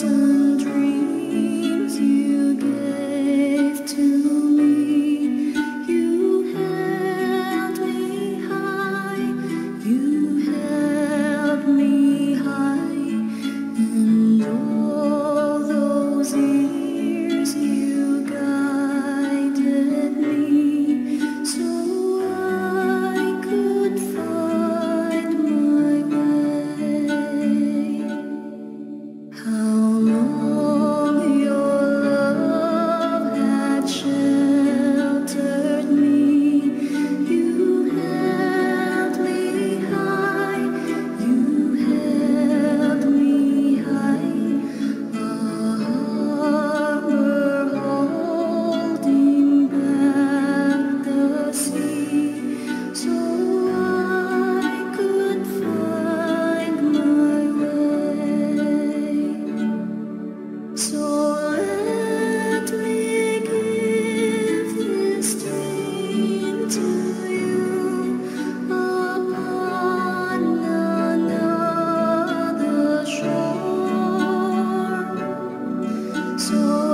to So.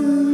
Christmas.